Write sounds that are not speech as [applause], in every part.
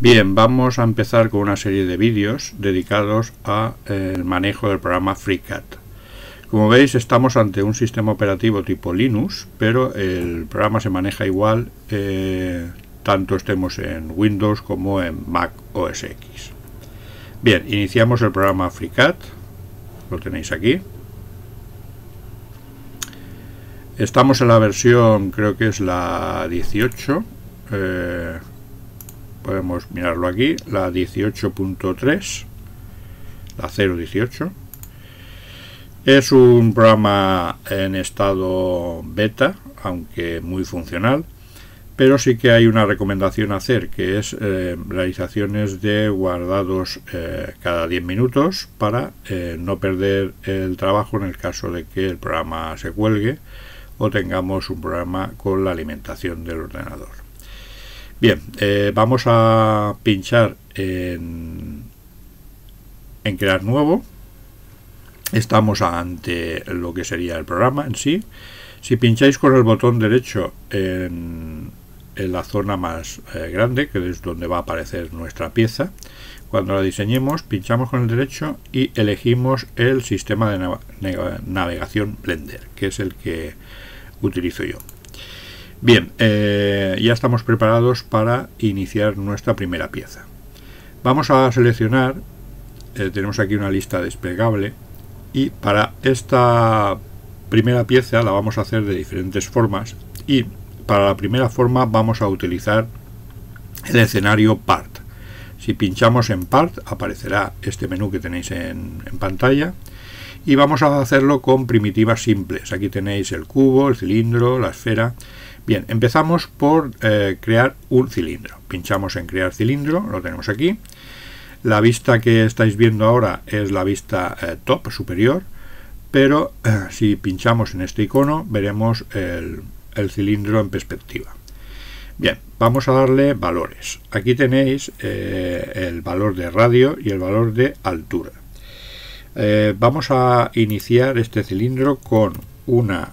Bien, vamos a empezar con una serie de vídeos dedicados al manejo del programa FreeCAD. Como veis estamos ante un sistema operativo tipo Linux, pero el programa se maneja igual eh, tanto estemos en Windows como en Mac OS X. Bien, iniciamos el programa FreeCAD, lo tenéis aquí. Estamos en la versión, creo que es la 18 podemos mirarlo aquí, la 18.3, la 018. Es un programa en estado beta, aunque muy funcional, pero sí que hay una recomendación a hacer, que es eh, realizaciones de guardados eh, cada 10 minutos para eh, no perder el trabajo en el caso de que el programa se cuelgue o tengamos un programa con la alimentación del ordenador. Bien, eh, vamos a pinchar en, en crear nuevo. Estamos ante lo que sería el programa en sí. Si pincháis con el botón derecho en, la zona más eh, grande, que es donde va a aparecer nuestra pieza, cuando la diseñemos, pinchamos con el derecho y elegimos el sistema de navegación Blender, que es el que utilizo yo. Bien, eh, ya estamos preparados para iniciar nuestra primera pieza. Vamos a seleccionar, eh, tenemos aquí una lista desplegable y para esta primera pieza la vamos a hacer de diferentes formas y para la primera forma vamos a utilizar el escenario Part. Si pinchamos en Part aparecerá este menú que tenéis en, en pantalla y vamos a hacerlo con primitivas simples. Aquí tenéis el cubo, el cilindro, la esfera Bien, empezamos por eh, crear un cilindro. Pinchamos en crear cilindro, lo tenemos aquí. La vista que estáis viendo ahora es la vista eh, top superior, pero eh, si pinchamos en este icono veremos el, cilindro en perspectiva. Bien, vamos a darle valores. Aquí tenéis el valor de radio y el valor de altura. vamos a iniciar este cilindro con una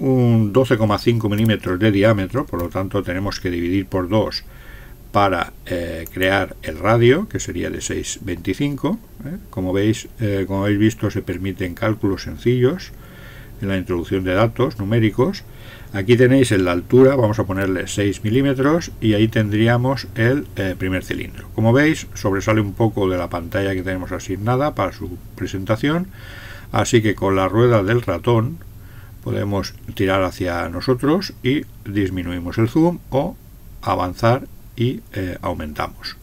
un 12,5 milímetros de diámetro, por lo tanto tenemos que dividir por 2 para eh, crear el radio, que sería de 6,25. ¿eh? Como veis, eh, como habéis visto, se permiten cálculos sencillos en la introducción de datos numéricos. Aquí tenéis en la altura, vamos a ponerle 6 milímetros y ahí tendríamos el primer cilindro. Como veis, sobresale un poco de la pantalla que tenemos asignada para su presentación, así que con la rueda del ratón podemos tirar hacia nosotros y disminuimos el zoom o avanzar y eh, aumentamos.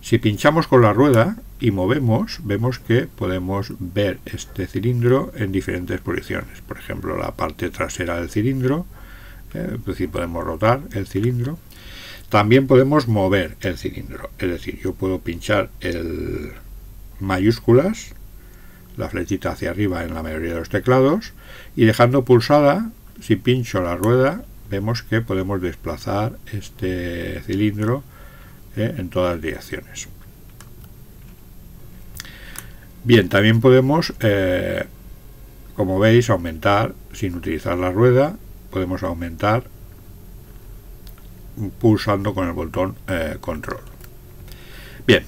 Si pinchamos con la rueda y movemos, vemos que podemos ver este cilindro en diferentes posiciones. Por ejemplo, la parte trasera del cilindro, eh, es decir, podemos rotar el cilindro. También podemos mover el cilindro, es decir, yo puedo pinchar el mayúsculas la flechita hacia arriba en la mayoría de los teclados y dejando pulsada, si pincho la rueda, vemos que podemos desplazar este cilindro eh, en todas direcciones. Bien, también podemos, eh, como veis, aumentar sin utilizar la rueda, podemos aumentar pulsando con el botón eh, control. Bien,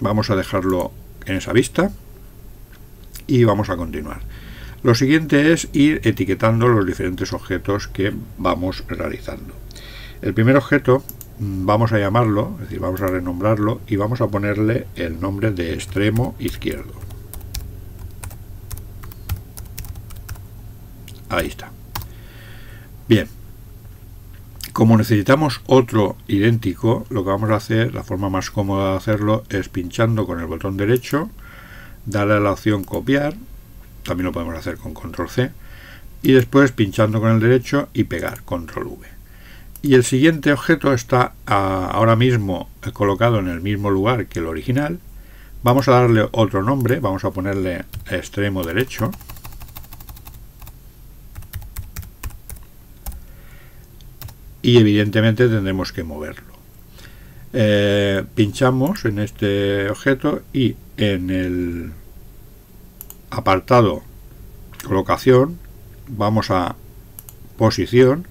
vamos a dejarlo en esa vista y vamos a continuar. Lo siguiente es ir etiquetando los diferentes objetos que vamos realizando. El primer objeto mm, vamos a llamarlo, es decir, vamos a renombrarlo y vamos a ponerle el nombre de extremo izquierdo. Ahí está. Bien. Como necesitamos otro idéntico, lo que vamos a hacer, la forma más cómoda de hacerlo es pinchando con el botón derecho darle a la opción copiar, también lo podemos hacer con control C, y después pinchando con el derecho y pegar, control V. Y el siguiente objeto está ah, ahora mismo colocado en el mismo lugar que el original. Vamos a darle otro nombre, vamos a ponerle extremo derecho. Y evidentemente tendremos que moverlo. Eh, pinchamos en este objeto y en el apartado colocación vamos a posición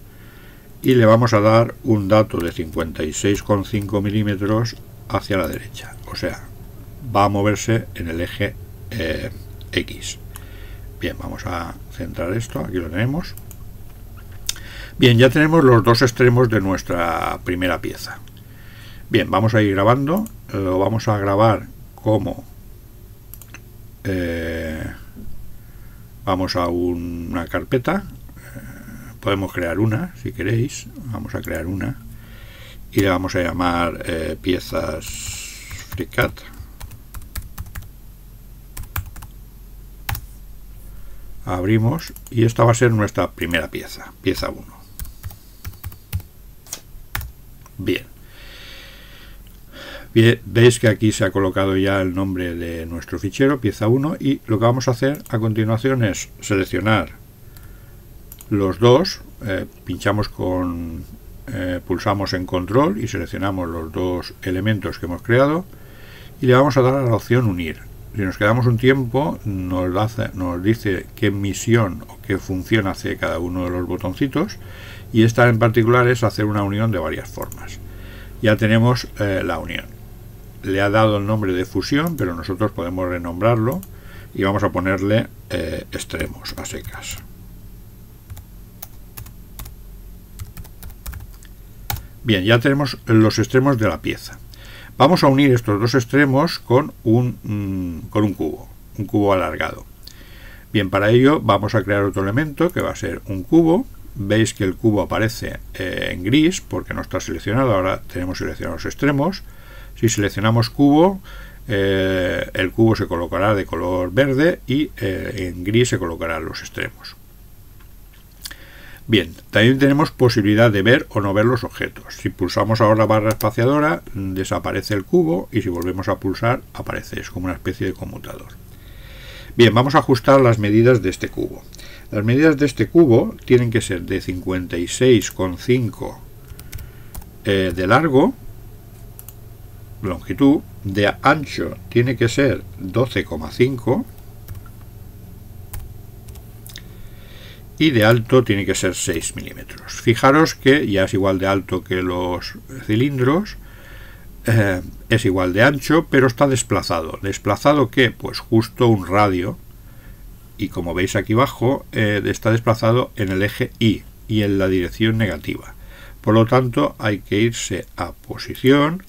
y le vamos a dar un dato de 56,5 milímetros hacia la derecha. O sea va a moverse en el eje eh, X. Bien vamos a centrar esto. Aquí lo tenemos. Bien ya tenemos los dos extremos de nuestra primera pieza. Bien vamos a ir grabando. Lo vamos a grabar como eh, vamos a una carpeta. Podemos crear una si queréis. Vamos a crear una. Y le vamos a llamar eh, piezas FreeCAD abrimos y esta va a ser nuestra primera pieza pieza 1 bien veis que aquí se ha colocado ya el nombre de nuestro fichero pieza 1 y lo que vamos a hacer a continuación es seleccionar los dos, eh, pinchamos con, eh, pulsamos en control y seleccionamos los dos elementos que hemos creado y le vamos a dar a la opción unir. Si nos quedamos un tiempo nos, nos dice qué misión o qué función hace cada uno de los botoncitos y esta en particular es hacer una unión de varias formas. Ya tenemos eh, la unión. Le ha dado el nombre de fusión, pero nosotros podemos renombrarlo y vamos a ponerle extremos a secas. Bien, ya tenemos los extremos de la pieza. Vamos a unir estos dos extremos con un, mm, con un cubo, un cubo alargado. Bien, para ello vamos a crear otro elemento que va a ser un cubo. Veis que el cubo aparece eh, en gris porque no está seleccionado. Ahora tenemos seleccionados los extremos. Si seleccionamos cubo, eh, el cubo se colocará de color verde y eh, en gris se colocarán los extremos. Bien, también tenemos posibilidad de ver o no ver los objetos. Si pulsamos ahora la barra espaciadora, desaparece el cubo y si volvemos a pulsar, aparece. Es como una especie de conmutador. Bien, vamos a ajustar las medidas de este cubo. Las medidas de este cubo tienen que ser de 56,5 eh, de largo, longitud, de ancho tiene que ser 12,5 y de alto tiene que ser 6 milímetros. Fijaros que ya es igual de alto que los cilindros, eh, es igual de ancho, pero está desplazado. ¿Desplazado qué? Pues justo un radio, y como veis aquí abajo, eh, está desplazado en el eje Y y en la dirección negativa. Por lo tanto, hay que irse a posición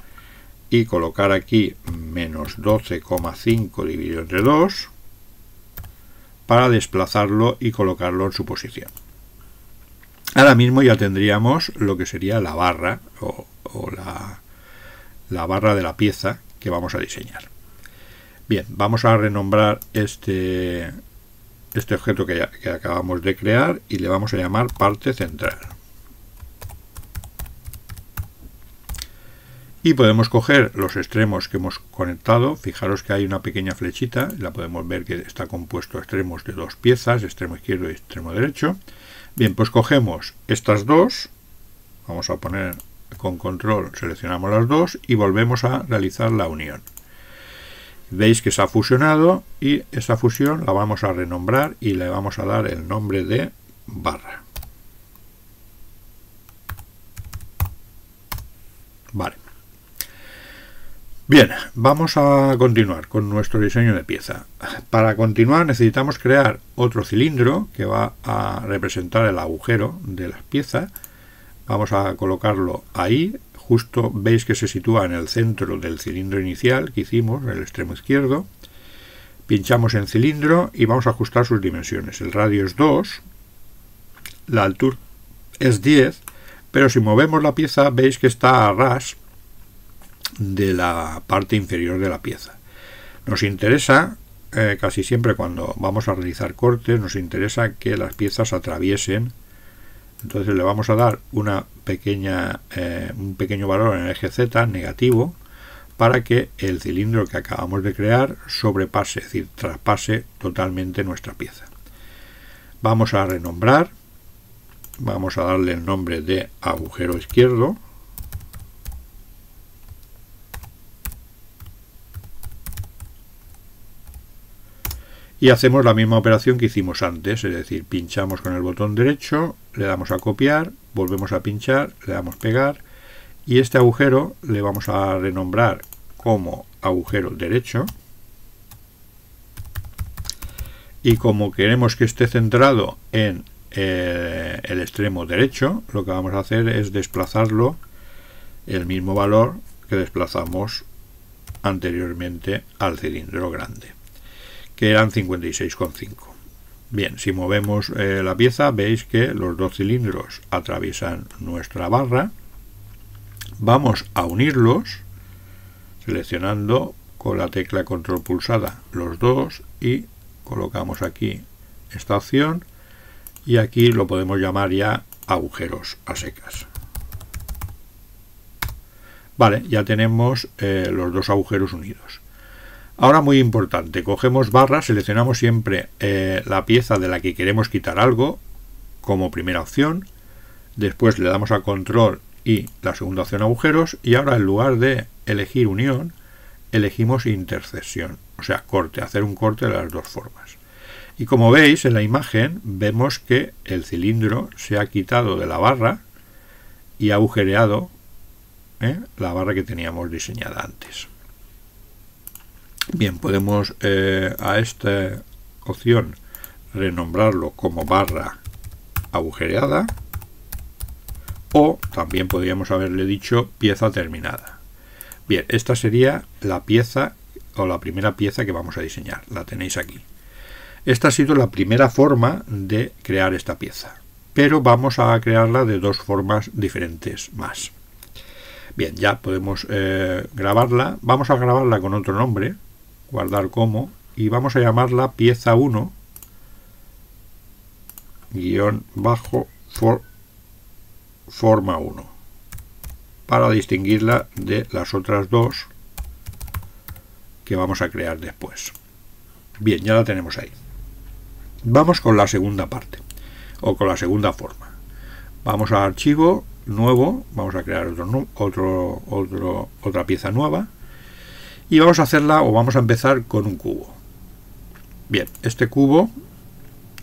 y colocar aquí menos 12,5 dividido entre 2 para desplazarlo y colocarlo en su posición. Ahora mismo ya tendríamos lo que sería la barra o, la, la, barra de la pieza que vamos a diseñar. Bien, vamos a renombrar este, este objeto que, que acabamos de crear y le vamos a llamar parte central. Y podemos coger los extremos que hemos conectado. Fijaros que hay una pequeña flechita la podemos ver que está compuesto extremos de dos piezas extremo izquierdo y extremo derecho. Bien pues cogemos estas dos. Vamos a poner con control seleccionamos las dos y volvemos a realizar la unión. Veis que se ha fusionado y esa fusión la vamos a renombrar y le vamos a dar el nombre de barra. Vale Bien, vamos a continuar con nuestro diseño de pieza. Para continuar necesitamos crear otro cilindro que va a representar el agujero de la pieza. Vamos a colocarlo ahí, justo veis que se sitúa en el centro del cilindro inicial que hicimos, en el extremo izquierdo. Pinchamos en cilindro y vamos a ajustar sus dimensiones. El radio es 2, la altura es 10, pero si movemos la pieza veis que está a ras de la parte inferior de la pieza. Nos interesa, eh, casi siempre cuando vamos a realizar cortes, nos interesa que las piezas atraviesen. Entonces le vamos a dar una pequeña, eh, un pequeño valor en el eje Z negativo para que el cilindro que acabamos de crear sobrepase, es decir, traspase totalmente nuestra pieza. Vamos a renombrar, vamos a darle el nombre de agujero izquierdo, y hacemos la misma operación que hicimos antes, es decir, pinchamos con el botón derecho, le damos a copiar, volvemos a pinchar, le damos pegar y este agujero le vamos a renombrar como agujero derecho. Y como queremos que esté centrado en eh, el extremo derecho, lo que vamos a hacer es desplazarlo el mismo valor que desplazamos anteriormente al cilindro grande, que eran 56,5. Bien, si movemos eh, la pieza veis que los dos cilindros atraviesan nuestra barra. Vamos a unirlos seleccionando con la tecla control pulsada los dos y colocamos aquí esta opción y aquí lo podemos llamar ya agujeros a secas. Vale, ya tenemos eh, los dos agujeros unidos. Ahora muy importante, cogemos barra, seleccionamos siempre eh, la pieza de la que queremos quitar algo como primera opción, después le damos a control y la segunda opción agujeros y ahora en lugar de elegir unión elegimos intercesión, o sea corte, hacer un corte de las dos formas. Y como veis en la imagen vemos que el cilindro se ha quitado de la barra y agujereado ¿eh? la barra que teníamos diseñada antes. Bien, podemos eh, a esta opción renombrarlo como barra agujereada o también podríamos haberle dicho pieza terminada. Bien, esta sería la pieza o la primera pieza que vamos a diseñar. La tenéis aquí. Esta ha sido la primera forma de crear esta pieza, pero vamos a crearla de dos formas diferentes más. Bien, ya podemos eh, grabarla. Vamos a grabarla con otro nombre, guardar como, y vamos a llamarla pieza 1 guion bajo forma 1 para distinguirla de las otras dos que vamos a crear después. Bien, ya la tenemos ahí. Vamos con la segunda parte o con la segunda forma. Vamos a archivo nuevo, vamos a crear otro, otro, otro, otra pieza nueva y vamos a hacerla o vamos a empezar con un cubo. Bien, este cubo,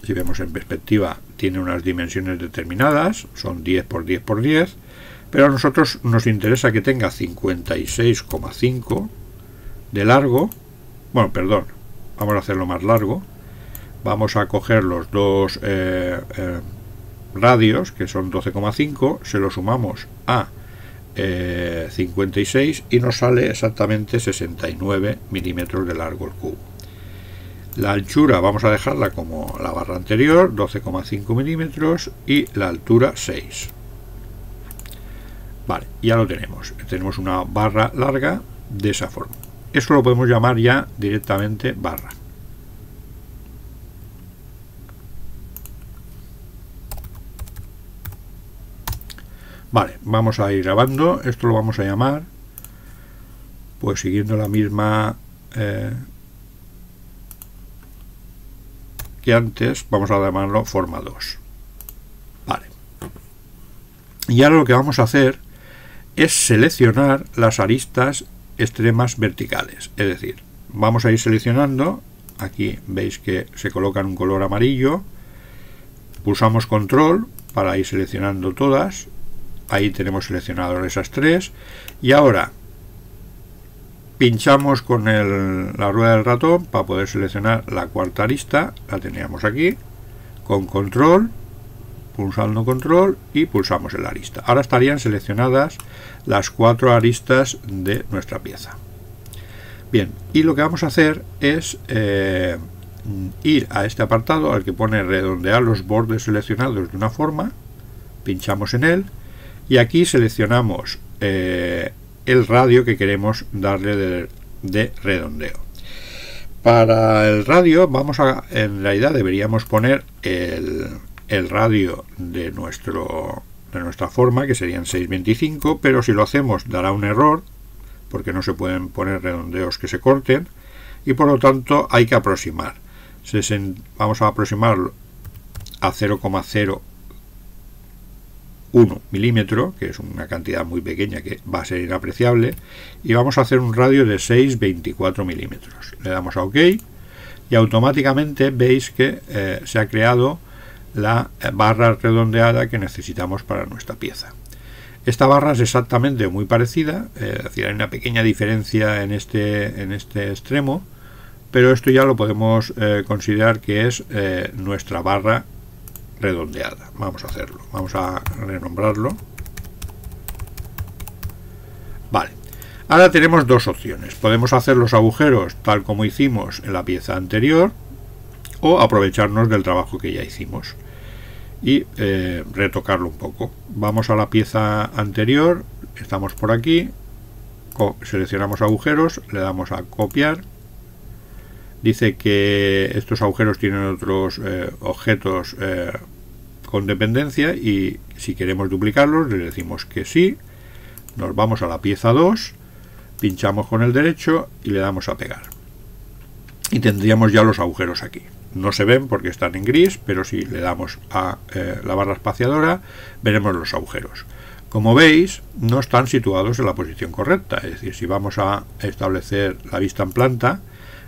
si vemos en perspectiva, tiene unas dimensiones determinadas, son 10 por 10 por 10, pero a nosotros nos interesa que tenga 56,5 de largo, bueno, perdón, vamos a hacerlo más largo, vamos a coger los dos eh, eh, radios, que son 12,5, se lo sumamos a 56 eh, y nos sale exactamente 69 milímetros de largo el cubo. La anchura vamos a dejarla como la barra anterior, 12,5 milímetros y la altura 6. Vale, ya lo tenemos. Tenemos una barra larga de esa forma. Eso lo podemos llamar ya directamente barra. Vale, vamos a ir grabando. Esto lo vamos a llamar, pues siguiendo la misma eh, que antes, vamos a llamarlo forma 2. Vale. Y ahora lo que vamos a hacer es seleccionar las aristas extremas verticales. Es decir, vamos a ir seleccionando. Aquí veis que se coloca en un color amarillo. Pulsamos control para ir seleccionando todas ahí tenemos seleccionado esas tres. Y ahora pinchamos con la rueda del ratón para poder seleccionar la cuarta arista. La teníamos aquí con control pulsando control y pulsamos el arista. Ahora estarían seleccionadas las cuatro aristas de nuestra pieza. Bien y lo que vamos a hacer es eh, ir a este apartado al que pone redondear los bordes seleccionados de una forma. Pinchamos en él y aquí seleccionamos eh, el radio que queremos darle de, redondeo. Para el radio vamos a en realidad deberíamos poner el, el radio de nuestro de nuestra forma que serían 625 pero si lo hacemos dará un error porque no se pueden poner redondeos que se corten y por lo tanto hay que aproximar. Vamos a aproximarlo a 0,0 1 milímetro, que es una cantidad muy pequeña que va a ser inapreciable, y vamos a hacer un radio de 6,24 milímetros. Le damos a OK y automáticamente veis que eh, se ha creado la barra redondeada que necesitamos para nuestra pieza. Esta barra es exactamente muy parecida, eh, es decir, hay una pequeña diferencia en este, en este extremo, pero esto ya lo podemos eh, considerar que es eh, nuestra barra redondeada. Vamos a hacerlo, vamos a renombrarlo. Vale, ahora tenemos dos opciones. Podemos hacer los agujeros tal como hicimos en la pieza anterior o aprovecharnos del trabajo que ya hicimos y eh, retocarlo un poco. Vamos a la pieza anterior, estamos por aquí, seleccionamos agujeros, le damos a copiar. Dice que estos agujeros tienen otros eh, objetos eh, con dependencia y si queremos duplicarlos le decimos que sí. Nos vamos a la pieza 2, pinchamos con el derecho y le damos a pegar. Y tendríamos ya los agujeros aquí no se ven porque están en gris, pero si le damos a eh, la barra espaciadora veremos los agujeros. Como veis, no están situados en la posición correcta, es decir, si vamos a establecer la vista en planta,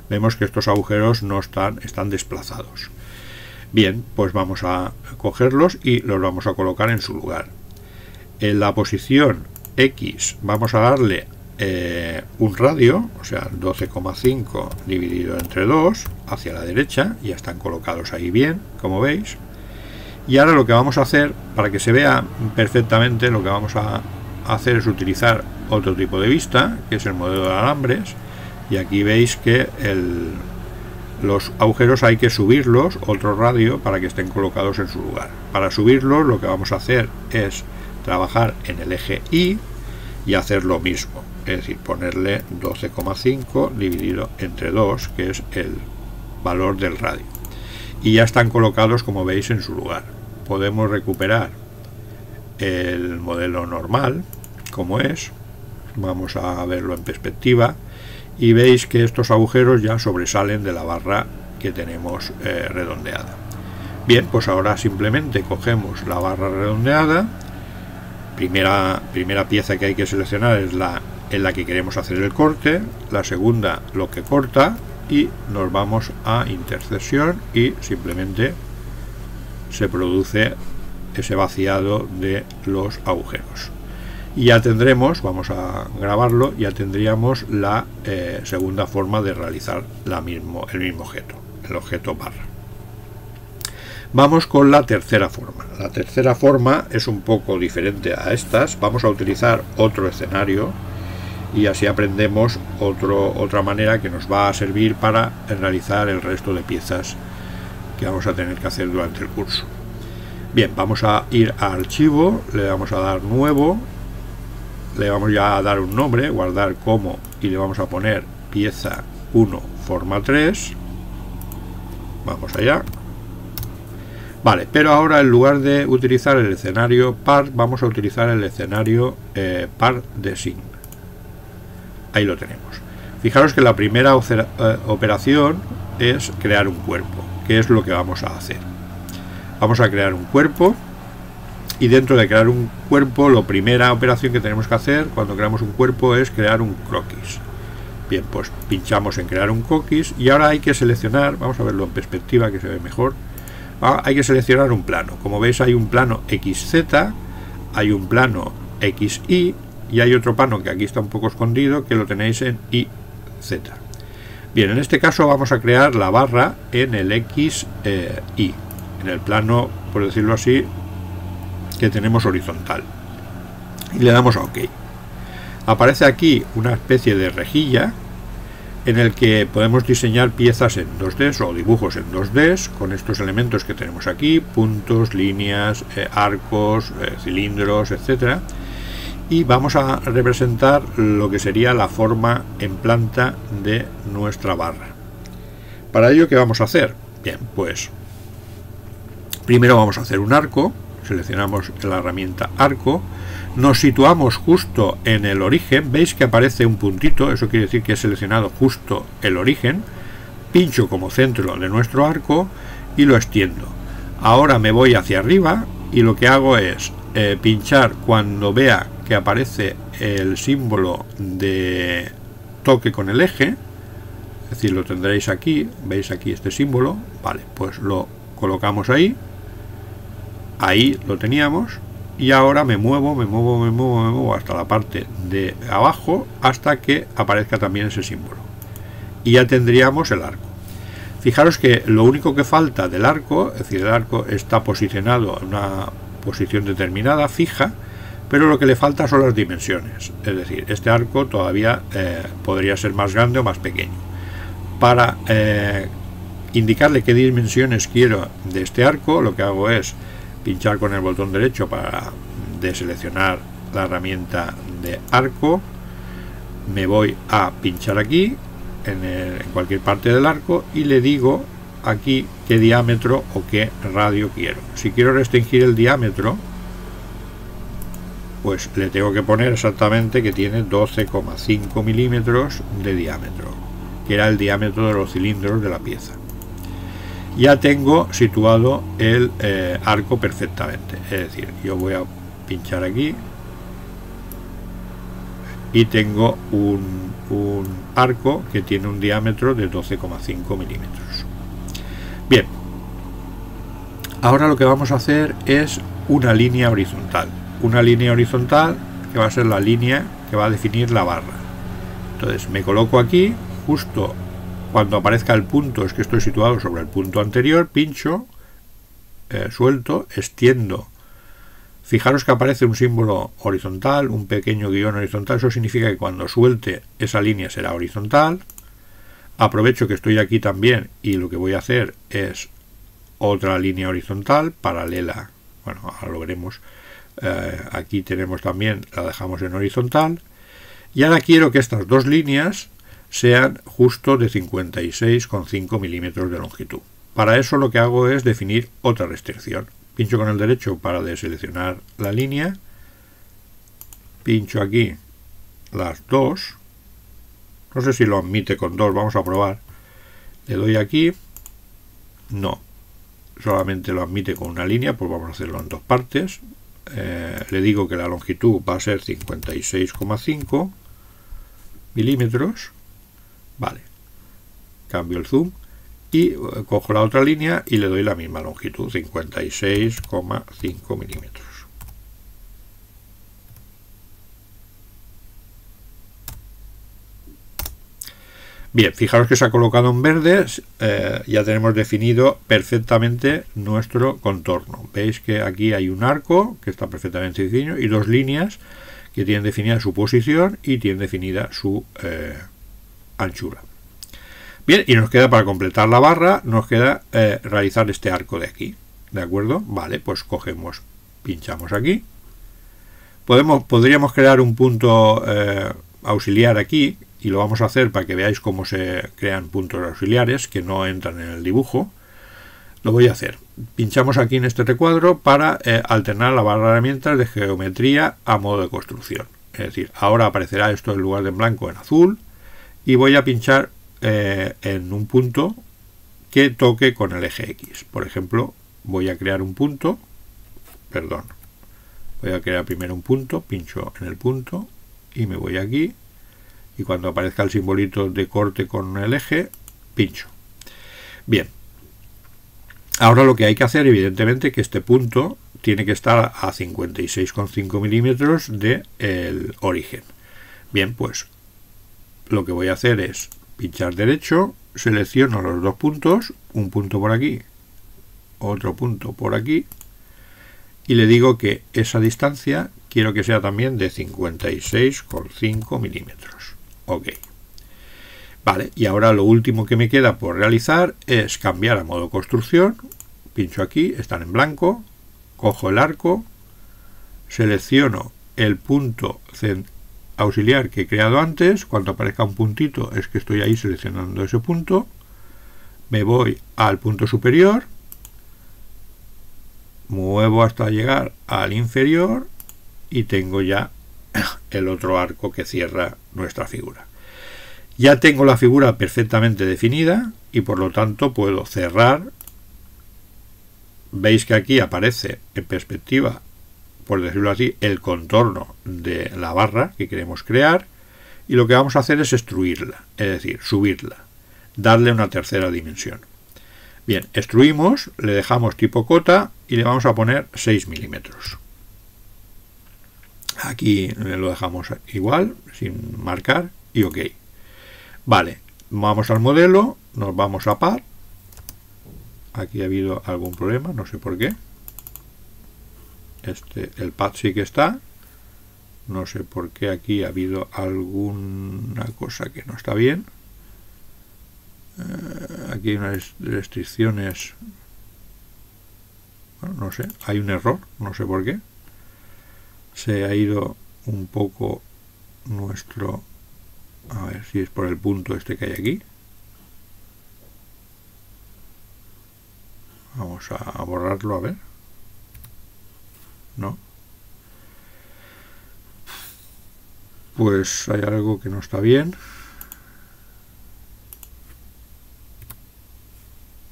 vemos que estos agujeros no están, están desplazados. Bien, pues vamos a cogerlos y los vamos a colocar en su lugar. En la posición X vamos a darle eh, un radio, o sea, 12,5 dividido entre 2 hacia la derecha, ya están colocados ahí bien, como veis. Y ahora lo que vamos a hacer, para que se vea perfectamente, lo que vamos a hacer es utilizar otro tipo de vista, que es el modelo de alambres, y aquí veis que los agujeros hay que subirlos, otro radio, para que estén colocados en su lugar. Para subirlos lo que vamos a hacer es trabajar en el eje Y y hacer lo mismo es decir, ponerle 12,5 dividido entre 2, que es el valor del radio. Y ya están colocados, como veis, en su lugar. Podemos recuperar el modelo normal, como es. Vamos a verlo en perspectiva. Y veis que estos agujeros ya sobresalen de la barra que tenemos eh, redondeada. Bien, pues ahora simplemente cogemos la barra redondeada. Primera, primera pieza que hay que seleccionar es la en la que queremos hacer el corte, la segunda lo que corta y nos vamos a intercesión y simplemente se produce ese vaciado de los agujeros y ya tendremos, vamos a grabarlo, ya tendríamos la eh, segunda forma de realizar la mismo, el mismo objeto, el objeto barra. Vamos con la tercera forma. La tercera forma es un poco diferente a estas. Vamos a utilizar otro escenario y así aprendemos otro, otra manera que nos va a servir para realizar el resto de piezas que vamos a tener que hacer durante el curso. Bien, vamos a ir a archivo, le vamos a dar nuevo, le vamos ya a dar un nombre, guardar como y le vamos a poner pieza 1 forma 3. Vamos allá. Vale, pero ahora en lugar de utilizar el escenario par, vamos a utilizar el escenario eh, par de sync ahí lo tenemos. Fijaros que la primera eh, operación es crear un cuerpo, que es lo que vamos a hacer. Vamos a crear un cuerpo y dentro de crear un cuerpo, la primera operación que tenemos que hacer cuando creamos un cuerpo es crear un croquis. Bien, pues pinchamos en crear un croquis y ahora hay que seleccionar, vamos a verlo en perspectiva que se ve mejor, ah, hay que seleccionar un plano. Como veis hay un plano XZ, hay un plano XY y hay otro plano que aquí está un poco escondido que lo tenéis en IZ. Bien, en este caso vamos a crear la barra en el XY, eh, en el plano, por decirlo así, que tenemos horizontal. Y le damos a OK. Aparece aquí una especie de rejilla en el que podemos diseñar piezas en 2D o dibujos en 2D con estos elementos que tenemos aquí, puntos, líneas, eh, arcos, eh, cilindros, etcétera y vamos a representar lo que sería la forma en planta de nuestra barra. Para ello, ¿qué vamos a hacer? Bien, pues primero vamos a hacer un arco, seleccionamos la herramienta arco, nos situamos justo en el origen, veis que aparece un puntito, eso quiere decir que he seleccionado justo el origen, pincho como centro de nuestro arco y lo extiendo. Ahora me voy hacia arriba y lo que hago es eh, pinchar cuando vea que aparece el símbolo de toque con el eje es decir lo tendréis aquí veis aquí este símbolo vale pues lo colocamos ahí ahí lo teníamos y ahora me muevo, me muevo, me muevo, me muevo hasta la parte de abajo hasta que aparezca también ese símbolo. Y ya tendríamos el arco. Fijaros que lo único que falta del arco, es decir, el arco está posicionado en una posición determinada, fija, pero lo que le falta son las dimensiones. Es decir, este arco todavía eh, podría ser más grande o más pequeño. Para eh, indicarle qué dimensiones quiero de este arco, lo que hago es pinchar con el botón derecho para deseleccionar la herramienta de arco me voy a pinchar aquí en, cualquier parte del arco y le digo aquí qué diámetro o qué radio quiero. Si quiero restringir el diámetro pues le tengo que poner exactamente que tiene 12,5 milímetros de diámetro que era el diámetro de los cilindros de la pieza ya tengo situado el eh, arco perfectamente. Es decir yo voy a pinchar aquí y tengo un, un arco que tiene un diámetro de 12,5 milímetros. Bien. Ahora lo que vamos a hacer es una línea horizontal. Una línea horizontal que va a ser la línea que va a definir la barra. Entonces me coloco aquí justo cuando aparezca el punto, es que estoy situado sobre el punto anterior, pincho, eh, suelto, extiendo. Fijaros que aparece un símbolo horizontal, un pequeño guion horizontal, eso significa que cuando suelte esa línea será horizontal. Aprovecho que estoy aquí también y lo que voy a hacer es otra línea horizontal paralela, bueno, ahora lo veremos. Eh, aquí tenemos también, la dejamos en horizontal. Y ahora quiero que estas dos líneas sean justo de 56,5 milímetros de longitud. Para eso lo que hago es definir otra restricción. Pincho con el derecho para deseleccionar la línea. Pincho aquí las dos. No sé si lo admite con dos, vamos a probar. Le doy aquí. No. Solamente lo admite con una línea, pues vamos a hacerlo en dos partes. Eh, le digo que la longitud va a ser 56,5 milímetros Vale. Cambio el zoom y eh, cojo la otra línea y le doy la misma longitud, 56,5 milímetros. Bien, fijaros que se ha colocado en verde, eh, ya tenemos definido perfectamente nuestro contorno. Veis que aquí hay un arco que está perfectamente definido y dos líneas que tienen definida su posición y tienen definida su eh, anchura. Bien, y nos queda para completar la barra, nos queda eh, realizar este arco de aquí. ¿De acuerdo? Vale, pues cogemos, pinchamos aquí. Podemos, podríamos crear un punto eh, auxiliar aquí y lo vamos a hacer para que veáis cómo se crean puntos auxiliares que no entran en el dibujo. Lo voy a hacer. Pinchamos aquí en este recuadro para eh, alternar la barra de herramientas de geometría a modo de construcción. Es decir, ahora aparecerá esto en lugar de en blanco en azul y voy a pinchar eh, en un punto que toque con el eje X. Por ejemplo, voy a crear un punto, perdón, voy a crear primero un punto, pincho en el punto y me voy aquí y cuando aparezca el simbolito de corte con el eje, pincho. Bien, ahora lo que hay que hacer, evidentemente, que este punto tiene que estar a 56,5 milímetros del origen. Bien, pues lo que voy a hacer es pinchar derecho, selecciono los dos puntos, un punto por aquí, otro punto por aquí, y le digo que esa distancia quiero que sea también de 56,5 milímetros. Ok. Vale, y ahora lo último que me queda por realizar es cambiar a modo construcción, pincho aquí, están en blanco, cojo el arco, selecciono el punto auxiliar que he creado antes, cuando aparezca un puntito es que estoy ahí seleccionando ese punto, me voy al punto superior, muevo hasta llegar al inferior y tengo ya [coughs] el otro arco que cierra nuestra figura. Ya tengo la figura perfectamente definida y por lo tanto puedo cerrar. Veis que aquí aparece en perspectiva por decirlo así, el contorno de la barra que queremos crear y lo que vamos a hacer es extruirla, es decir, subirla, darle una tercera dimensión. Bien, extruimos, le dejamos tipo cota y le vamos a poner 6 milímetros. Aquí lo dejamos igual, sin marcar, y ok. Vale, vamos al modelo, nos vamos a par. Aquí ha habido algún problema, no sé por qué. Este, el pad sí que está. No sé por qué aquí ha habido alguna cosa que no está bien. Eh, aquí hay unas restricciones. No sé, hay un error, no sé por qué. Se ha ido un poco nuestro... A ver si es por el punto este que hay aquí. Vamos a borrarlo, a ver. Pues hay algo que no está bien.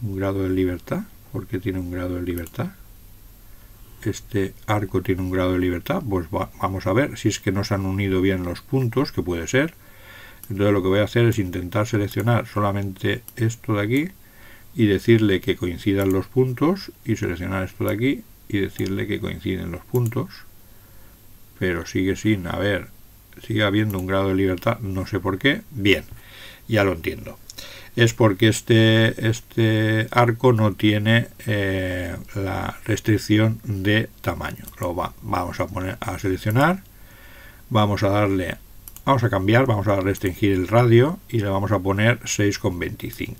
Un grado de libertad. ¿Por qué tiene un grado de libertad? Este arco tiene un grado de libertad. Pues vamos a ver si es que no se han unido bien los puntos, que puede ser. Entonces lo que voy a hacer es intentar seleccionar solamente esto de aquí y decirle que coincidan los puntos y seleccionar esto de aquí y decirle que coinciden los puntos pero sigue sin haber sigue habiendo un grado de libertad no sé por qué bien ya lo entiendo. Es porque este este arco no tiene eh, la restricción de tamaño. Lo vamos a poner a seleccionar vamos a darle vamos a cambiar vamos a restringir el radio y le vamos a poner 6,25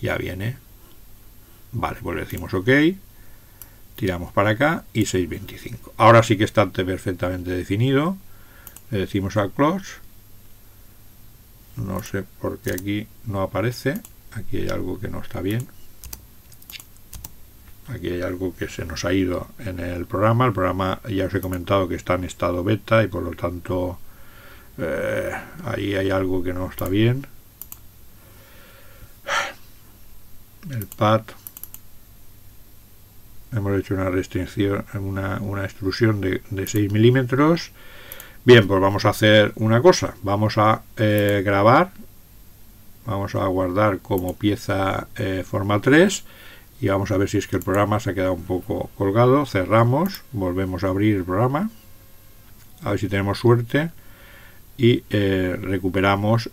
ya viene. Vale pues le decimos ok tiramos para acá y 6.25 ahora sí que está perfectamente definido. Le decimos a close. No sé por qué aquí no aparece. Aquí hay algo que no está bien. Aquí hay algo que se nos ha ido en el programa. El programa ya os he comentado que está en estado beta y por lo tanto eh, ahí hay algo que no está bien. El pad hemos hecho una restricción, una, una extrusión de, 6 milímetros. Bien, pues vamos a hacer una cosa. Vamos a eh, grabar, vamos a guardar como pieza eh, forma 3 y vamos a ver si es que el programa se ha quedado un poco colgado. Cerramos, volvemos a abrir el programa, a ver si tenemos suerte y eh, recuperamos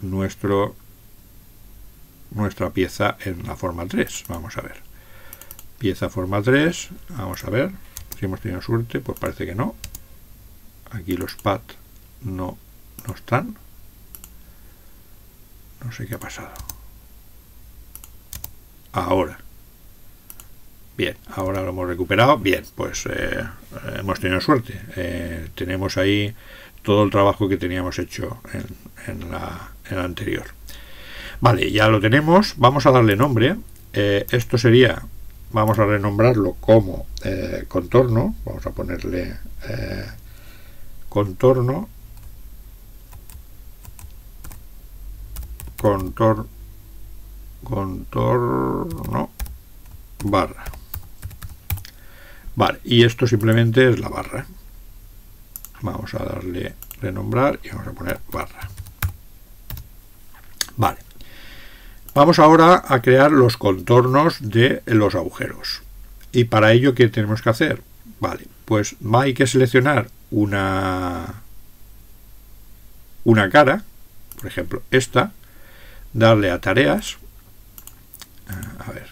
nuestro nuestra pieza en la forma 3. Vamos a ver. Pieza forma 3. Vamos a ver. Si hemos tenido suerte, pues parece que no. Aquí los pads no, no están. No sé qué ha pasado. Ahora. Bien, ahora lo hemos recuperado. Bien, pues eh, hemos tenido suerte. Eh, tenemos ahí todo el trabajo que teníamos hecho en, la, en la anterior. Vale, ya lo tenemos. Vamos a darle nombre. Eh, esto sería, vamos a renombrarlo como eh, contorno. Vamos a ponerle eh, contorno. Contor, contorno barra. Vale, y esto simplemente es la barra. Vamos a darle renombrar y vamos a poner barra. Vale. Vamos ahora a crear los contornos de los agujeros. Y para ello, ¿qué tenemos que hacer? Vale, pues hay que seleccionar una, una cara, por ejemplo, esta, darle a tareas, a ver,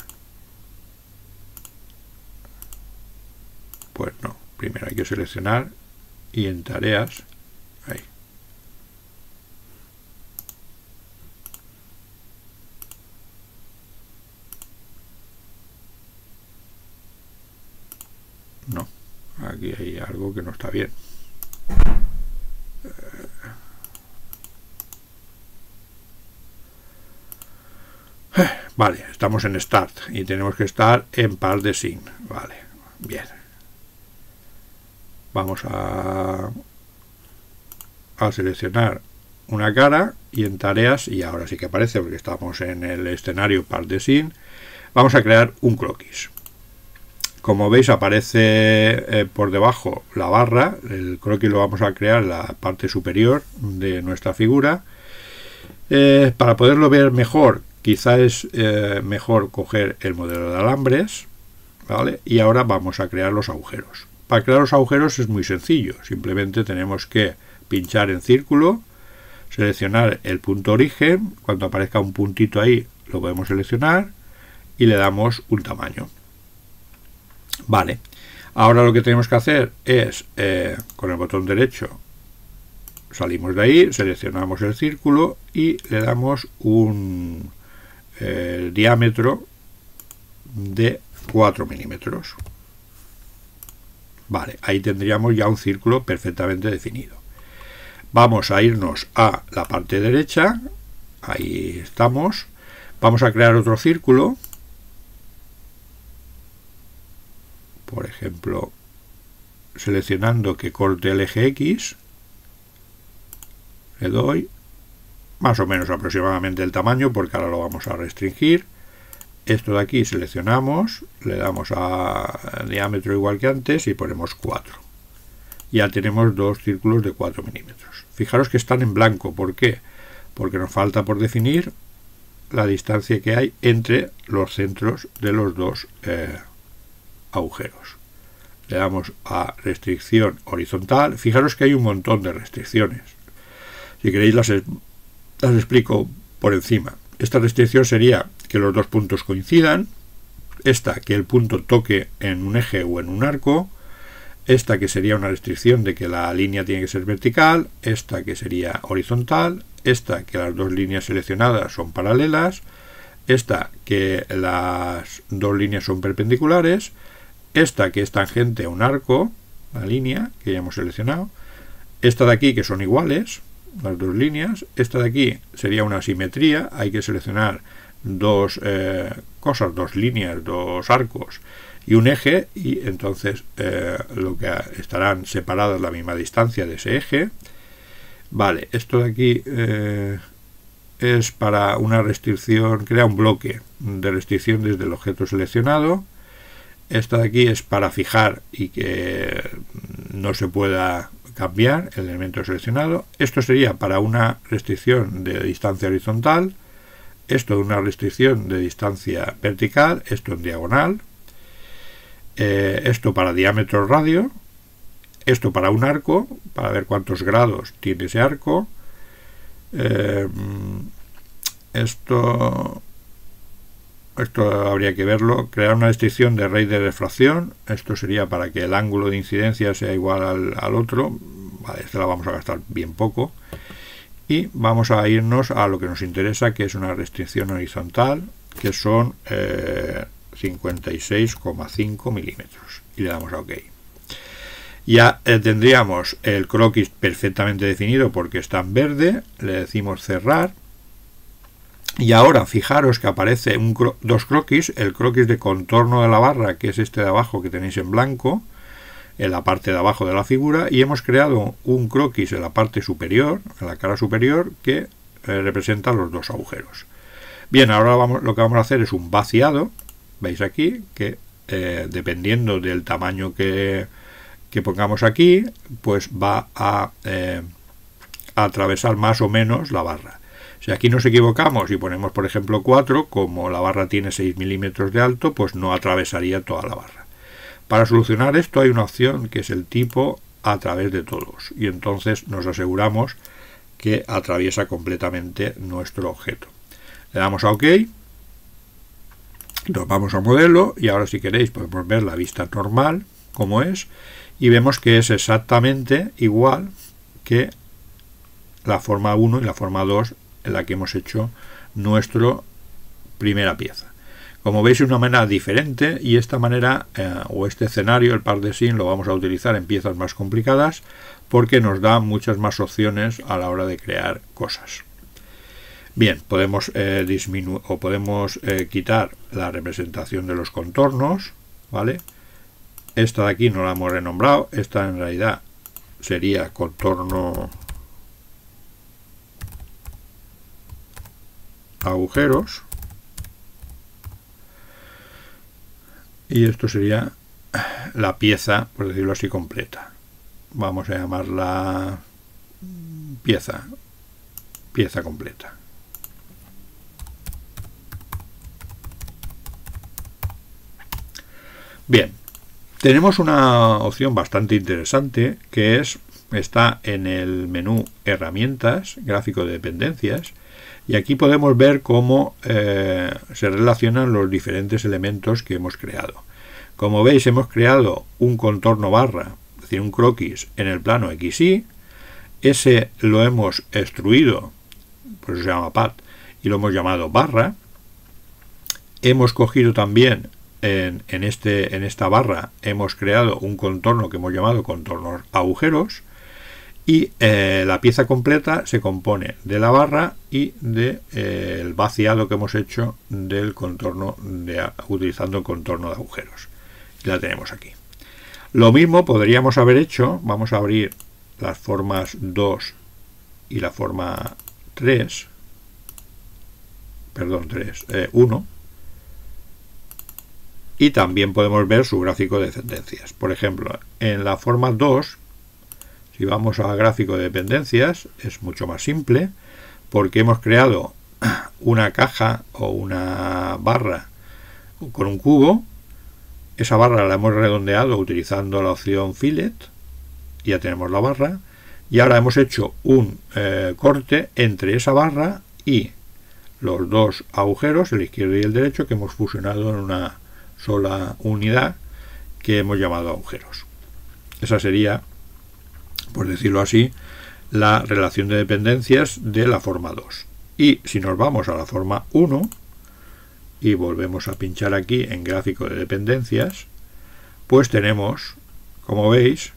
pues no, primero hay que seleccionar y en tareas, ahí, No, aquí hay algo que no está bien. Eh, vale, estamos en Start y tenemos que estar en par de Sin. Vale, bien. Vamos a, a seleccionar una cara y en tareas, y ahora sí que aparece porque estamos en el escenario par de Sin, vamos a crear un croquis. Como veis aparece eh, por debajo la barra, el croquis lo vamos a crear en la parte superior de nuestra figura. Eh, para poderlo ver mejor, quizá es eh, mejor coger el modelo de alambres, ¿vale? Y ahora vamos a crear los agujeros. Para crear los agujeros es muy sencillo, simplemente tenemos que pinchar en círculo, seleccionar el punto origen, cuando aparezca un puntito ahí lo podemos seleccionar y le damos un tamaño. Vale, ahora lo que tenemos que hacer es, eh, con el botón derecho, salimos de ahí, seleccionamos el círculo y le damos un eh, diámetro de 4 milímetros. Vale, ahí tendríamos ya un círculo perfectamente definido. Vamos a irnos a la parte derecha, ahí estamos. Vamos a crear otro círculo. Por ejemplo, seleccionando que corte el eje X, le doy más o menos aproximadamente el tamaño porque ahora lo vamos a restringir esto de aquí seleccionamos, le damos a diámetro igual que antes y ponemos 4. Ya tenemos dos círculos de 4 milímetros. Fijaros que están en blanco, ¿por qué? Porque nos falta por definir la distancia que hay entre los centros de los dos eh, agujeros. Le damos a restricción horizontal. Fijaros que hay un montón de restricciones. Si queréis las, las explico por encima. Esta restricción sería que los dos puntos coincidan, esta que el punto toque en un eje o en un arco, esta que sería una restricción de que la línea tiene que ser vertical, esta que sería horizontal, esta que las dos líneas seleccionadas son paralelas, esta que las dos líneas son perpendiculares, esta que es tangente a un arco, la línea que ya hemos seleccionado, esta de aquí que son iguales, las dos líneas, esta de aquí sería una simetría, hay que seleccionar dos eh, cosas, dos líneas, dos arcos y un eje y entonces eh, lo que estarán separadas la misma distancia de ese eje. Vale, esto de aquí eh, es para una restricción, crea un bloque de restricción desde el objeto seleccionado. Esta de aquí es para fijar y que no se pueda cambiar el elemento seleccionado. Esto sería para una restricción de distancia horizontal esto una restricción de distancia vertical, esto en diagonal, eh, esto para diámetro radio, esto para un arco, para ver cuántos grados tiene ese arco, eh, esto, esto habría que verlo, crear una restricción de raíz de refracción, esto sería para que el ángulo de incidencia sea igual al, otro, vale, este la vamos a gastar bien poco, y vamos a irnos a lo que nos interesa que es una restricción horizontal que son 56,5 eh, milímetros. Y le damos a OK. Ya eh, tendríamos el croquis perfectamente definido porque está en verde. Le decimos cerrar y ahora fijaros que aparece un dos croquis el croquis de contorno de la barra que es este de abajo que tenéis en blanco en la parte de abajo de la figura y hemos creado un croquis en la parte superior, en la cara superior, que eh, representa los dos agujeros. Bien, ahora vamos, lo que vamos a hacer es un vaciado, veis aquí, que eh, dependiendo del tamaño que, que, pongamos aquí, pues va a, eh, a atravesar más o menos la barra. Si aquí nos equivocamos y ponemos, por ejemplo, 4, como la barra tiene 6 milímetros de alto, pues no atravesaría toda la barra. Para solucionar esto hay una opción que es el tipo a través de todos y entonces nos aseguramos que atraviesa completamente nuestro objeto. Le damos a OK, nos vamos a modelo y ahora si queréis podemos ver la vista normal como es y vemos que es exactamente igual que la forma 1 y la forma 2 en la que hemos hecho nuestra primera pieza. Como veis es una manera diferente y esta manera eh, o este escenario, el par de sin, lo vamos a utilizar en piezas más complicadas porque nos da muchas más opciones a la hora de crear cosas. Bien, podemos eh, disminuir o podemos eh, quitar la representación de los contornos, ¿vale? Esta de aquí no la hemos renombrado, esta en realidad sería contorno agujeros. Y esto sería la pieza, por decirlo así, completa. Vamos a llamarla pieza, pieza completa. Bien, tenemos una opción bastante interesante que es, está en el menú herramientas, gráfico de dependencias, y aquí podemos ver cómo eh, se relacionan los diferentes elementos que hemos creado. Como veis hemos creado un contorno barra, es decir, un croquis en el plano XY, ese lo hemos extruido, por eso se llama pad, y lo hemos llamado barra. Hemos cogido también en, este, en esta barra, hemos creado un contorno que hemos llamado contornos agujeros, y eh, la pieza completa se compone de la barra y del de, eh, vaciado que hemos hecho del contorno de, utilizando el contorno de agujeros. La tenemos aquí. Lo mismo podríamos haber hecho vamos a abrir las formas 2 y la forma 3 perdón 3 1 eh, y también podemos ver su gráfico de dependencias por ejemplo en la forma 2 si vamos a gráfico de dependencias, es mucho más simple, porque hemos creado una caja o una barra con un cubo. Esa barra la hemos redondeado utilizando la opción fillet. Ya tenemos la barra. Y ahora hemos hecho un eh, corte entre esa barra y los dos agujeros, el izquierdo y el derecho, que hemos fusionado en una sola unidad que hemos llamado agujeros. Esa sería por decirlo así, la relación de dependencias de la forma 2. Y si nos vamos a la forma 1 y volvemos a pinchar aquí en gráfico de dependencias, pues tenemos, como veis,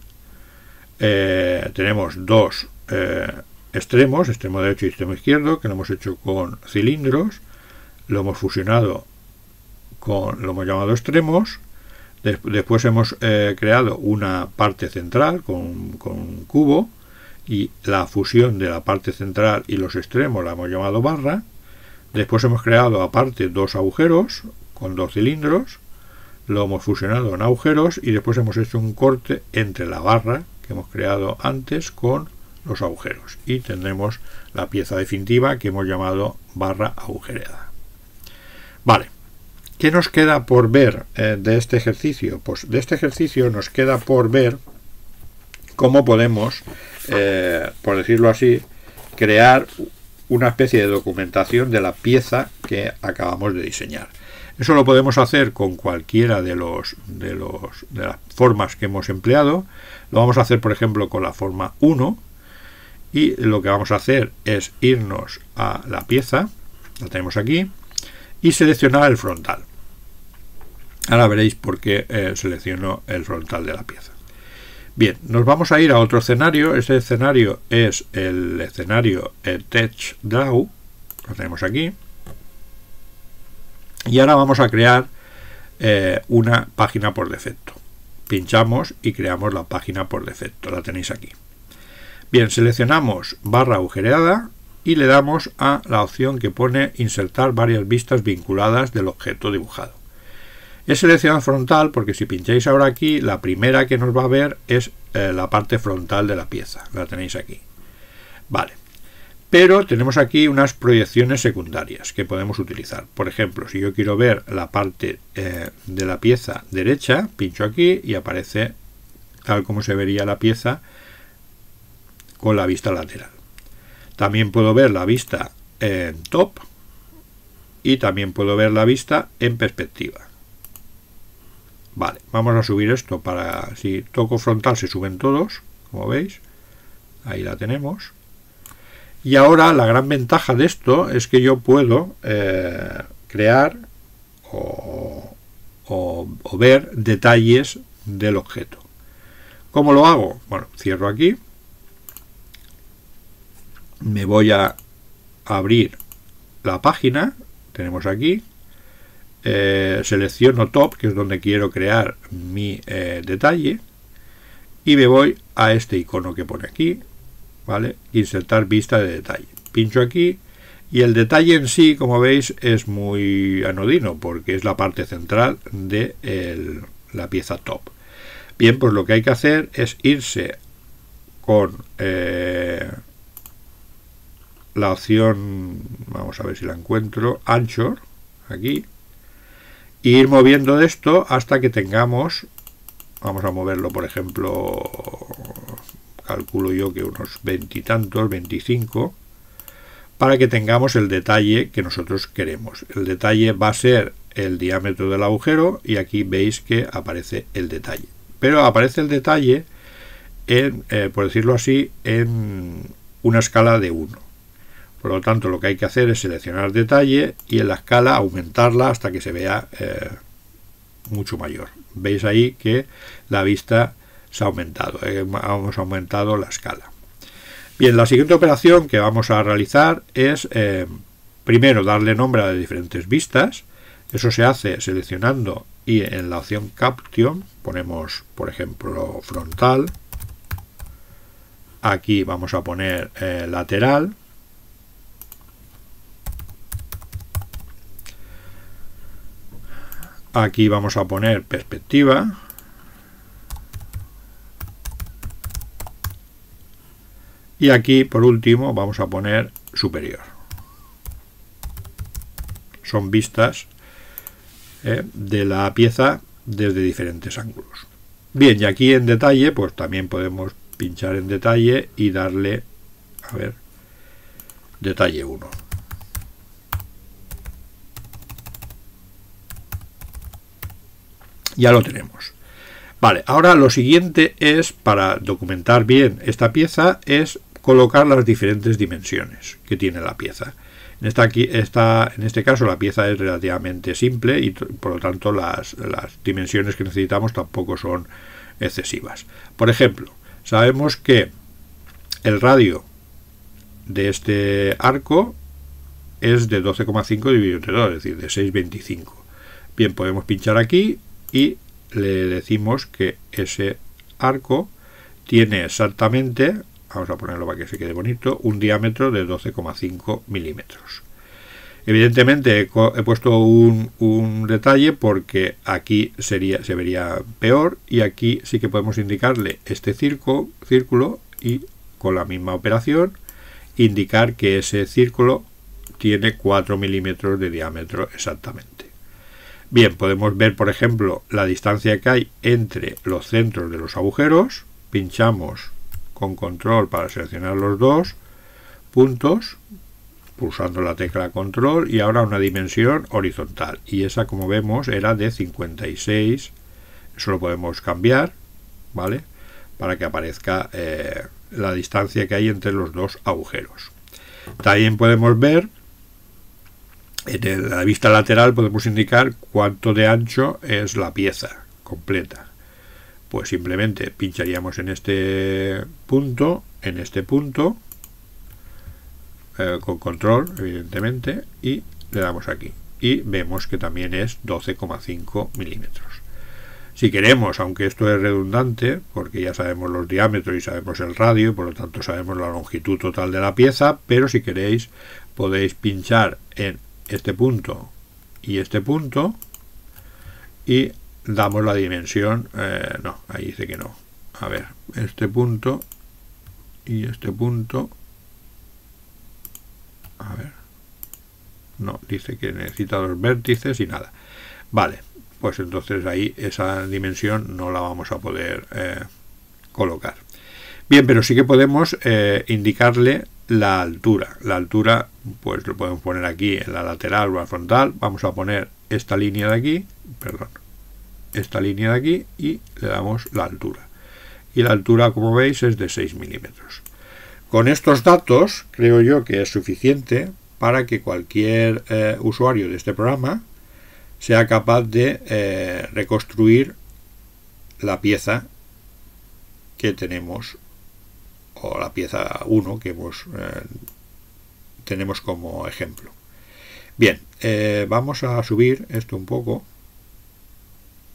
eh, tenemos dos eh, extremos, extremo derecho y extremo izquierdo, que lo hemos hecho con cilindros, lo hemos fusionado con, lo hemos llamado extremos, después hemos eh, creado una parte central con, con, un cubo y la fusión de la parte central y los extremos la hemos llamado barra. Después hemos creado aparte dos agujeros con dos cilindros, lo hemos fusionado en agujeros y después hemos hecho un corte entre la barra que hemos creado antes con los agujeros y tendremos la pieza definitiva que hemos llamado barra agujereada. Vale, ¿Qué nos queda por ver eh, de este ejercicio? Pues de este ejercicio nos queda por ver cómo podemos, eh, por decirlo así, crear una especie de documentación de la pieza que acabamos de diseñar. Eso lo podemos hacer con cualquiera de, los, de, los, de las formas que hemos empleado. Lo vamos a hacer, por ejemplo, con la forma 1. Y lo que vamos a hacer es irnos a la pieza, la tenemos aquí, y seleccionar el frontal. Ahora veréis por qué eh, selecciono el frontal de la pieza. Bien, nos vamos a ir a otro escenario. Este escenario es el escenario Tech Draw. Lo tenemos aquí. Y ahora vamos a crear eh, una página por defecto. Pinchamos y creamos la página por defecto. La tenéis aquí. Bien, seleccionamos barra agujereada y le damos a la opción que pone insertar varias vistas vinculadas del objeto dibujado. Es seleccionado frontal porque si pincháis ahora aquí, la primera que nos va a ver es eh, la parte frontal de la pieza. La tenéis aquí. Vale. Pero tenemos aquí unas proyecciones secundarias que podemos utilizar. Por ejemplo, si yo quiero ver la parte eh, de la pieza derecha, pincho aquí y aparece tal como se vería la pieza con la vista lateral. También puedo ver la vista en top y también puedo ver la vista en perspectiva. Vale, vamos a subir esto para, si toco frontal se suben todos, como veis. Ahí la tenemos. Y ahora la gran ventaja de esto es que yo puedo eh, crear o, o, ver detalles del objeto. ¿Cómo lo hago? Bueno, cierro aquí. Me voy a abrir la página. Tenemos aquí eh, selecciono top, que es donde quiero crear mi eh, detalle, y me voy a este icono que pone aquí, ¿vale? Insertar vista de detalle. Pincho aquí y el detalle en sí, como veis, es muy anodino porque es la parte central de la pieza top. Bien, pues lo que hay que hacer es irse con eh, la opción, vamos a ver si la encuentro, Anchor, aquí, ir moviendo esto hasta que tengamos vamos a moverlo por ejemplo calculo yo que unos veintitantos 25 para que tengamos el detalle que nosotros queremos. El detalle va a ser el diámetro del agujero y aquí veis que aparece el detalle. Pero aparece el detalle en, eh, por decirlo así en una escala de 1 por lo tanto lo que hay que hacer es seleccionar detalle y en la escala aumentarla hasta que se vea eh, mucho mayor veis ahí que la vista se ha aumentado eh, hemos aumentado la escala bien la siguiente operación que vamos a realizar es primero darle nombre a diferentes vistas eso se hace seleccionando y en la opción Caption ponemos, por ejemplo, frontal. Aquí vamos a poner eh, lateral. Aquí vamos a poner perspectiva. Y aquí, por último, vamos a poner superior. Son vistas ¿eh? de la pieza desde diferentes ángulos. Bien, y aquí en detalle, pues también podemos pinchar en detalle y darle, a ver, detalle 1. Ya lo tenemos. Vale, ahora lo siguiente es, para documentar bien esta pieza, es colocar las diferentes dimensiones que tiene la pieza. En, esta, en este caso la pieza es relativamente simple y por lo tanto las, dimensiones que necesitamos tampoco son excesivas. Por ejemplo, sabemos que el radio de este arco es de 12,5 dividido entre 2, es decir, de 6,25. Bien, podemos pinchar aquí y le decimos que ese arco tiene exactamente vamos a ponerlo para que se quede bonito, un diámetro de 12,5 milímetros. Evidentemente he, puesto un, detalle porque aquí sería, se vería peor y aquí sí que podemos indicarle este círculo y con la misma operación indicar que ese círculo tiene 4 milímetros de diámetro exactamente. Bien, podemos ver por ejemplo la distancia que hay entre los centros de los agujeros, pinchamos con control para seleccionar los dos puntos pulsando la tecla control y ahora una dimensión horizontal. Y esa como vemos era de 56 eso lo podemos cambiar vale para que aparezca eh, la distancia que hay entre los dos agujeros. También podemos ver en la vista lateral podemos indicar cuánto de ancho es la pieza completa pues simplemente pincharíamos en este punto, en este punto, eh, con control, evidentemente, y le damos aquí. Y vemos que también es 12,5 milímetros. Si queremos, aunque esto es redundante, porque ya sabemos los diámetros y sabemos el radio, por lo tanto sabemos la longitud total de la pieza, pero si queréis podéis pinchar en este punto y este punto y damos la dimensión, eh, no, ahí dice que no. A ver, este punto y este punto, a ver, no, dice que necesita dos vértices y nada. Vale, pues entonces ahí esa dimensión no la vamos a poder eh, colocar. Bien, pero sí que podemos eh, indicarle la altura. La altura, pues lo podemos poner aquí en la lateral o la frontal. Vamos a poner esta línea de aquí, perdón, esta línea de aquí y le damos la altura. Y la altura, como veis, es de 6 milímetros. Con estos datos, creo yo que es suficiente para que cualquier eh, usuario de este programa sea capaz de eh, reconstruir la pieza que tenemos o la pieza 1 que eh, tenemos como ejemplo. Bien, vamos a subir esto un poco.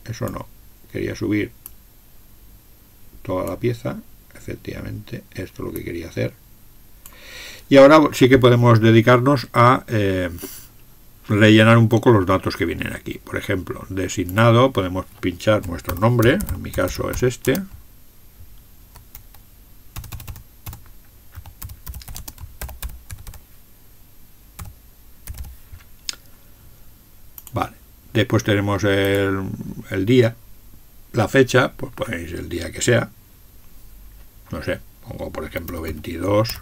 Eso no. Quería subir toda la pieza. Efectivamente esto es lo que quería hacer. Y ahora sí que podemos dedicarnos a eh, rellenar un poco los datos que vienen aquí. Por ejemplo designado podemos pinchar nuestro nombre. En mi caso es este Después tenemos el, día, la fecha, pues ponéis el día que sea. No sé, pongo por ejemplo 22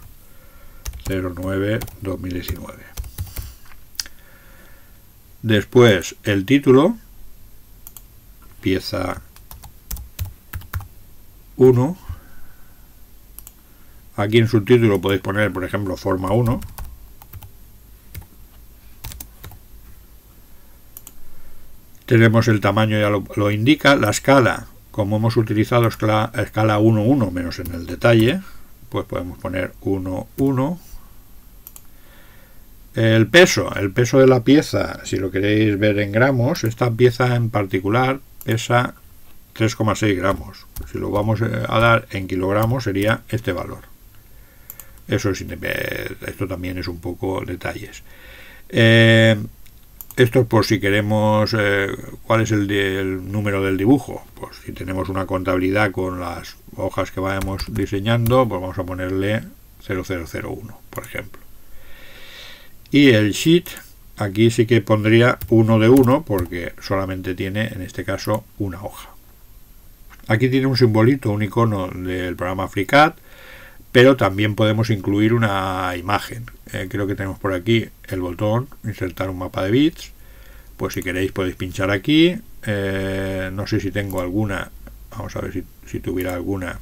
09 2019. Después el título, pieza 1. Aquí en su título podéis poner, por ejemplo, forma 1. Tenemos el tamaño, ya lo, indica. La escala, como hemos utilizado escala, escala 1, menos en el detalle, pues podemos poner 1, 1. El peso, el peso de la pieza, si lo queréis ver en gramos, esta pieza en particular pesa 3,6 gramos. Si lo vamos eh, a dar en kilogramos sería este valor. Eso es, esto también es un poco detalles. Eh, esto por si queremos eh, cuál es el, número del dibujo. Pues si tenemos una contabilidad con las hojas que vayamos diseñando, pues vamos a ponerle 0001, por ejemplo. Y el sheet, aquí sí que pondría uno de uno, porque solamente tiene en este caso una hoja. Aquí tiene un simbolito, un icono del programa FreeCAD, pero también podemos incluir una imagen. Eh, creo que tenemos por aquí el botón insertar un mapa de bits. Pues si queréis podéis pinchar aquí. Eh, no sé si tengo alguna. Vamos a ver si, si tuviera alguna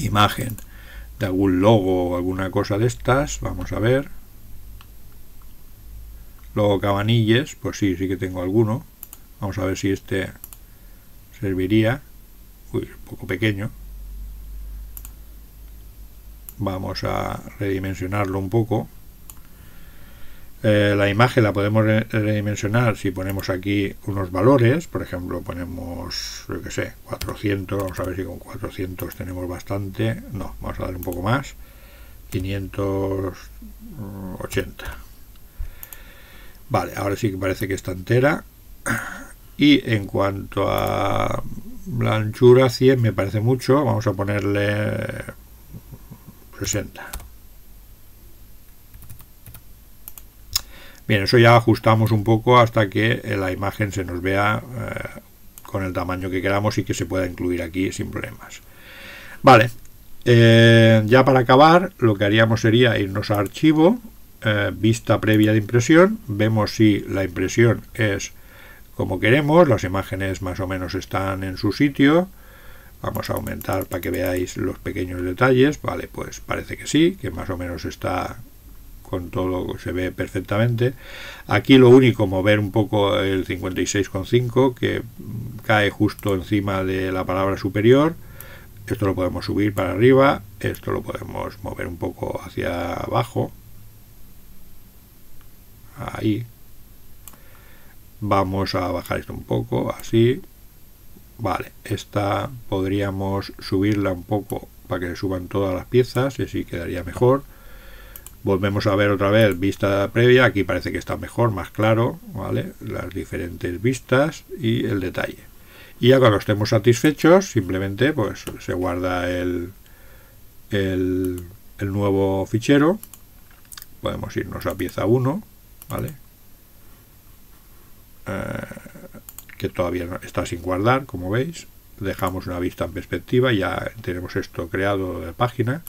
imagen de algún logo o alguna cosa de estas. Vamos a ver. Logo cabanilles, pues sí, sí que tengo alguno. Vamos a ver si este serviría. Uy, un poco pequeño vamos a redimensionarlo un poco. Eh, la imagen la podemos redimensionar si ponemos aquí unos valores. Por ejemplo ponemos yo que sé 400 vamos a ver si con 400 tenemos bastante. No vamos a dar un poco más. 580 vale ahora sí que parece que está entera. Y en cuanto a la anchura 100 me parece mucho. Vamos a ponerle 60. Bien, eso ya ajustamos un poco hasta que la imagen se nos vea eh, con el tamaño que queramos y que se pueda incluir aquí sin problemas. Vale, eh, ya para acabar lo que haríamos sería irnos a archivo, eh, vista previa de impresión, vemos si la impresión es como queremos, las imágenes más o menos están en su sitio, Vamos a aumentar para que veáis los pequeños detalles. Vale, pues parece que sí, que más o menos está con todo, se ve perfectamente. Aquí lo único, mover un poco el 56,5 que cae justo encima de la palabra superior. Esto lo podemos subir para arriba, esto lo podemos mover un poco hacia abajo. Ahí. Vamos a bajar esto un poco, así. Vale, esta podríamos subirla un poco para que suban todas las piezas y así quedaría mejor. Volvemos a ver otra vez vista previa, aquí parece que está mejor, más claro, ¿vale? Las diferentes vistas y el detalle. Y ya cuando estemos satisfechos, simplemente pues se guarda el, el, el nuevo fichero. Podemos irnos a pieza 1, ¿vale? Eh, que todavía está sin guardar, como veis. Dejamos una vista en perspectiva, ya tenemos esto creado de página.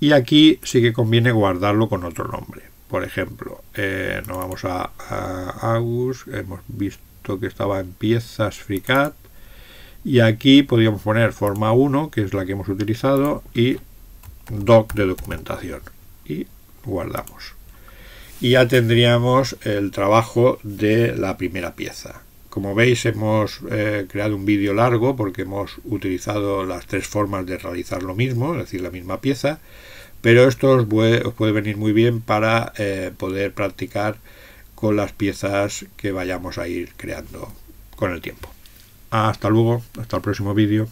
Y aquí sí que conviene guardarlo con otro nombre. Por ejemplo, eh, nos vamos a, a hemos visto que estaba en piezas FreeCAD. Y aquí podríamos poner forma 1, que es la que hemos utilizado, y doc de documentación. Y guardamos. Y ya tendríamos el trabajo de la primera pieza. Como veis hemos eh, creado un vídeo largo porque hemos utilizado las tres formas de realizar lo mismo, es decir, la misma pieza, pero esto os puede, venir muy bien para eh, poder practicar con las piezas que vayamos a ir creando con el tiempo. Hasta luego, hasta el próximo vídeo.